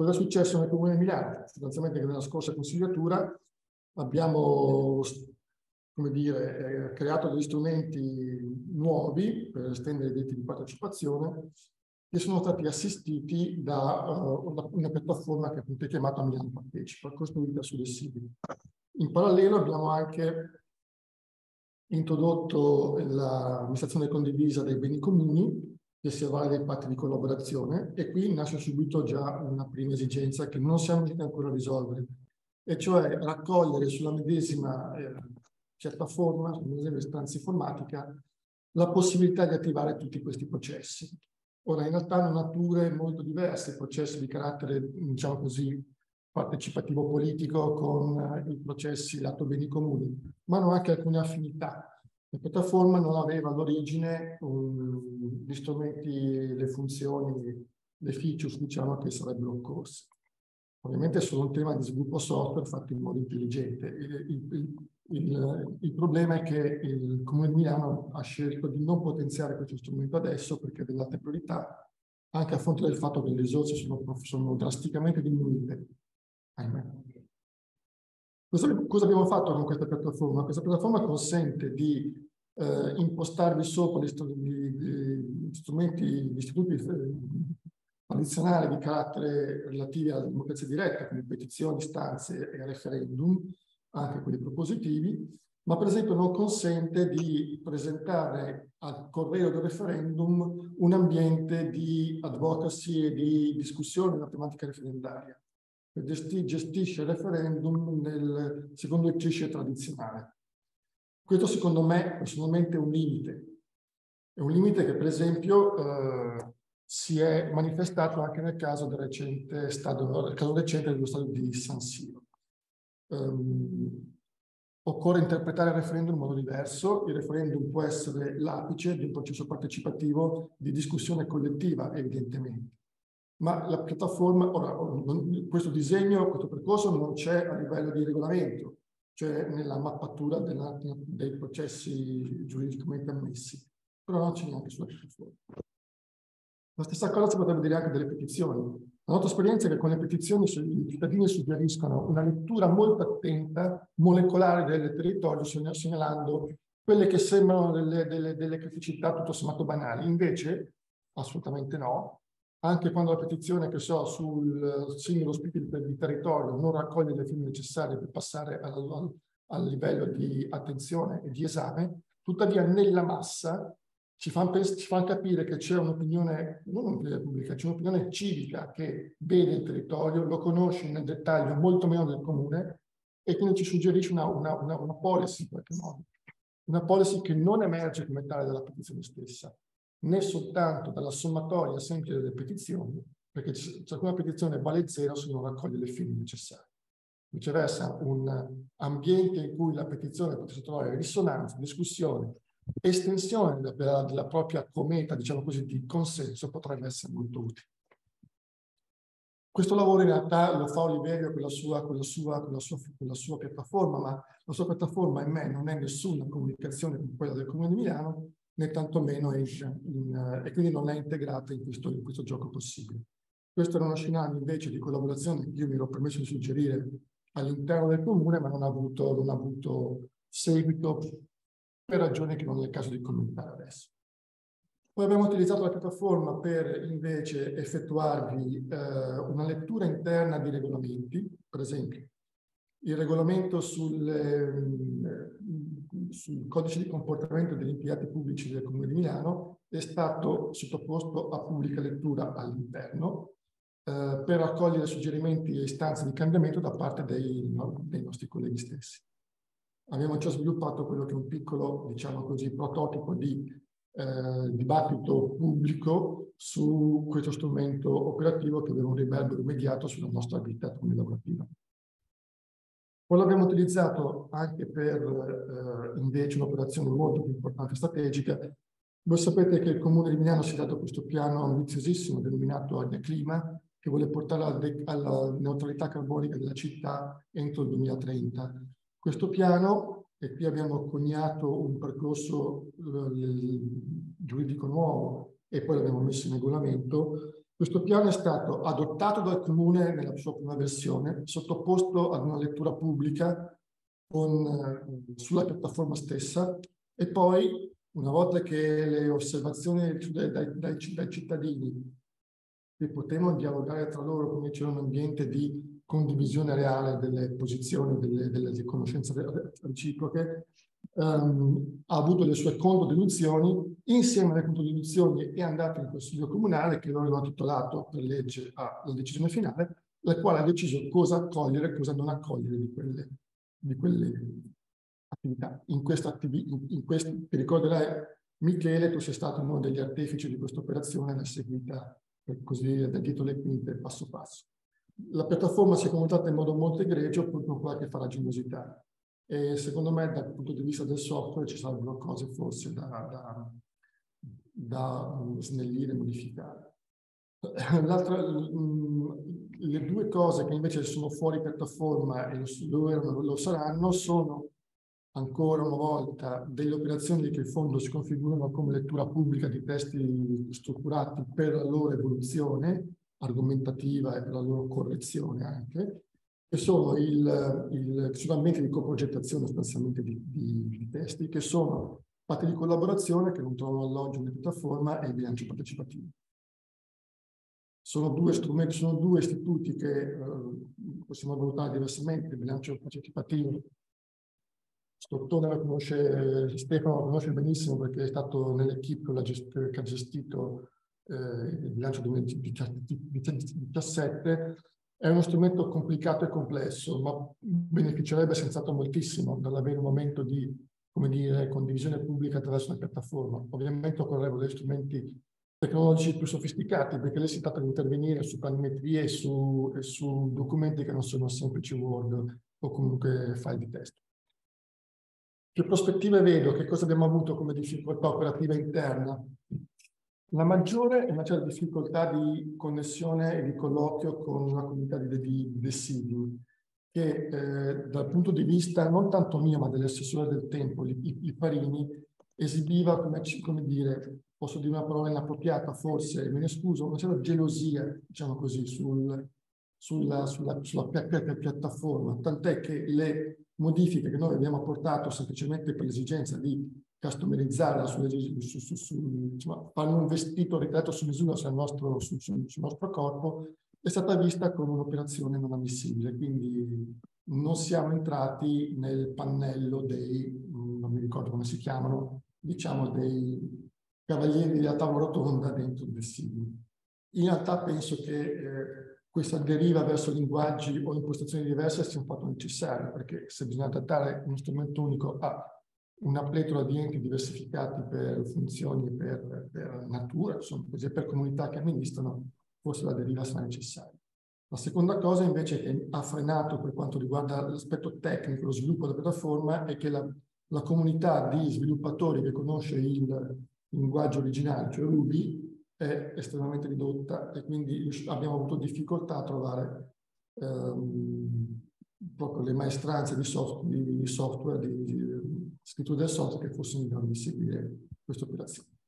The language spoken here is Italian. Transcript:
cosa è successo nel Comune di Milano? Sostanzialmente che nella scorsa consigliatura abbiamo dire, eh, creato degli strumenti nuovi per estendere i diritti di partecipazione che sono stati assistiti da una, una, piattaforma che appunto è chiamata Milano Partecipa, costruita sulle SIBI. In parallelo abbiamo anche introdotto l'amministrazione condivisa dei beni comuni, avvale dei patti di collaborazione, e qui nasce subito già una prima esigenza che non siamo riusciti ancora a risolvere, e cioè raccogliere sulla medesima eh, piattaforma, sulla medesima istanza informatica, la possibilità di attivare tutti questi processi. Ora, in realtà hanno nature molto diverse, processi di carattere, diciamo così, partecipativo politico con i processi lato beni comuni, ma hanno anche alcune affinità. La piattaforma non aveva all'origine um, gli strumenti, le funzioni, le features, diciamo, che sarebbero occorse. Ovviamente è solo un tema di sviluppo software fatto in modo intelligente. Il, il, il, il, problema è che il Comune di Milano ha scelto di non potenziare questo strumento adesso perché ha delle altre priorità, anche a fronte del fatto che le risorse sono, sono drasticamente diminuite. Cosa, cosa, abbiamo fatto con questa piattaforma? Questa piattaforma consente di eh, impostarvi sopra gli, strumenti, gli istituti eh, tradizionali di carattere relativi alla democrazia diretta, come petizioni, istanze e referendum, anche quelli propositivi, ma per esempio non consente di presentare al corredo del referendum un ambiente di advocacy e di discussione della tematica referendaria. Gestisce il referendum nel, secondo il cliché tradizionale. Questo secondo me personalmente è un limite. È un limite che per esempio eh, si è manifestato anche nel caso, del recente stadio, nel caso recente dello stadio di San Siro. Um, occorre interpretare il referendum in modo diverso. Il referendum può essere l'apice di un processo partecipativo di discussione collettiva, evidentemente. Ma la piattaforma, ora, questo disegno, questo percorso non c'è a livello di regolamento, cioè nella mappatura della, dei processi giuridicamente ammessi, però non c'è neanche sulla piattaforma. La stessa cosa si potrebbe dire anche delle petizioni. La nostra esperienza è che con le petizioni i cittadini suggeriscono una lettura molto attenta, molecolare del territorio, segnalando quelle che sembrano delle, delle, delle criticità tutto sommato banali. Invece, assolutamente no, anche quando la petizione, che so, sul singolo spirito di territorio non raccoglie le firme necessarie per passare al, al, livello di attenzione e di esame, tuttavia nella massa ci fanno, fanno capire che c'è un'opinione, non un'opinione pubblica, c'è un'opinione civica che vede il territorio, lo conosce nel dettaglio molto meno del comune e quindi ci suggerisce una, una, una, una policy in qualche modo. Una policy che non emerge come tale dalla petizione stessa, né soltanto dalla sommatoria semplice delle petizioni, perché ciascuna petizione vale zero se non raccoglie le firme necessarie. Viceversa, un ambiente in cui la petizione potesse trovare risonanza, discussione, estensione della, della propria cometa, diciamo così, di consenso potrebbe essere molto utile. Questo lavoro in realtà lo fa Oliverio con la sua, con la sua, con la sua, con la sua piattaforma, ma la sua piattaforma in me non è nessuna comunicazione con quella del Comune di Milano, né tantomeno in, in, e quindi non è integrata in questo, in questo gioco possibile. Questo era uno scenario invece di collaborazione che io mi ero permesso di suggerire all'interno del comune, ma non ha avuto, non ha avuto seguito per ragioni che non è il caso di commentare adesso. Poi abbiamo utilizzato la piattaforma per invece effettuarvi eh, una lettura interna di regolamenti, per esempio il regolamento sul, eh, sul codice di comportamento degli impiegati pubblici del Comune di Milano è stato sottoposto a pubblica lettura all'interno eh, per raccogliere suggerimenti e istanze di cambiamento da parte dei, dei nostri colleghi stessi abbiamo già sviluppato quello che è un piccolo, diciamo così, prototipo di eh, dibattito pubblico su questo strumento operativo che aveva un riverbero immediato sulla nostra vita lavorativa. Poi l'abbiamo utilizzato anche per eh, invece un'operazione molto più importante strategica. Voi sapete che il Comune di Milano si è dato questo piano ambiziosissimo denominato Agna Clima, che vuole portare alla, neutralità carbonica della città entro il 2030 questo piano, e qui abbiamo coniato un percorso eh, giuridico nuovo e poi l'abbiamo messo in regolamento, Questo piano è stato adottato dal Comune nella sua prima versione, sottoposto ad una lettura pubblica con, eh, sulla piattaforma stessa e poi, una volta che le osservazioni dai, dai, dai cittadini che potevano dialogare tra loro, quindi c'era un ambiente di condivisione reale delle posizioni, delle, delle conoscenze reciproche, um, ha avuto le sue controdeduzioni, insieme alle controdeduzioni è andato in Consiglio Comunale, che lo aveva titolato per legge alla decisione finale, la quale ha deciso cosa accogliere e cosa non accogliere di quelle, di quelle attività. In questa in, ti ricorderai, Michele, tu sei stato uno degli artefici di questa operazione, l'hai seguita per così dire, da dietro le quinte, passo passo. La piattaforma si è comportata in modo molto egregio, pur con qualche farraginosità. E secondo me, dal punto di vista del software, ci sarebbero cose forse da, da, da snellire e modificare. Mm, le due cose che invece sono fuori piattaforma e lo, lo, saranno sono ancora una volta delle operazioni che in fondo si configurano come lettura pubblica di testi strutturati per la loro evoluzione argomentativa e per la loro correzione anche, che sono il, il, ambienti di coprogettazione sostanzialmente di, di, di, testi, che sono patti di collaborazione che non trovano alloggio nella piattaforma e il bilancio partecipativo. Sono due strumenti, sono due istituti che eh, possiamo valutare diversamente, il bilancio partecipativo Stottone la conosce, Stefano la conosce benissimo perché è stato nell'equipe che ha gestito eh, il bilancio 2017. È uno strumento complicato e complesso, ma beneficerebbe senz'altro moltissimo dall'avere un momento di, come dire, condivisione pubblica attraverso una piattaforma. Ovviamente occorrebbero degli strumenti tecnologici più sofisticati, perché lì si tratta di intervenire su planimetrie e su, e su documenti che non sono semplici Word o comunque file di testo. Che prospettive vedo? Che cosa abbiamo avuto come difficoltà operativa interna? La maggiore è una certa difficoltà di connessione e di colloquio con la comunità di, di, di che eh, dal punto di vista non tanto mio ma dell'assessore del tempo, i, i, Parini, esibiva, come, come, dire, posso dire una parola inappropriata forse, me ne scuso, una certa gelosia, diciamo così, sul, sulla, sulla, sulla piattaforma, tant'è che le modifiche che noi abbiamo apportato semplicemente per l'esigenza di customerizzarla, su, su, su, insomma, fanno un vestito ritratto su misura sul nostro, sul nostro corpo, è stata vista come un'operazione non ammissibile, quindi non siamo entrati nel pannello dei, non mi ricordo come si chiamano, diciamo dei cavalieri della tavola rotonda dentro il vestito. In realtà penso che eh, questa deriva verso linguaggi o impostazioni diverse sia un fatto necessario, perché se bisogna adattare uno strumento unico a una pletora di enti diversificati per funzioni per, per, natura, insomma, per comunità che amministrano, forse la deriva sarà necessaria. La seconda cosa invece che ha frenato per quanto riguarda l'aspetto tecnico, lo sviluppo della piattaforma, è che la, la comunità di sviluppatori che conosce il linguaggio originale, cioè Ruby, è estremamente ridotta e quindi abbiamo avuto difficoltà a trovare ehm, proprio le maestranze di, soft, di software, di, di scrittura del software che fossero in grado di seguire questa operazione.